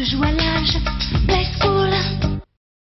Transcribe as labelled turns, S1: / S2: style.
S1: que joue à l'âge, baseball.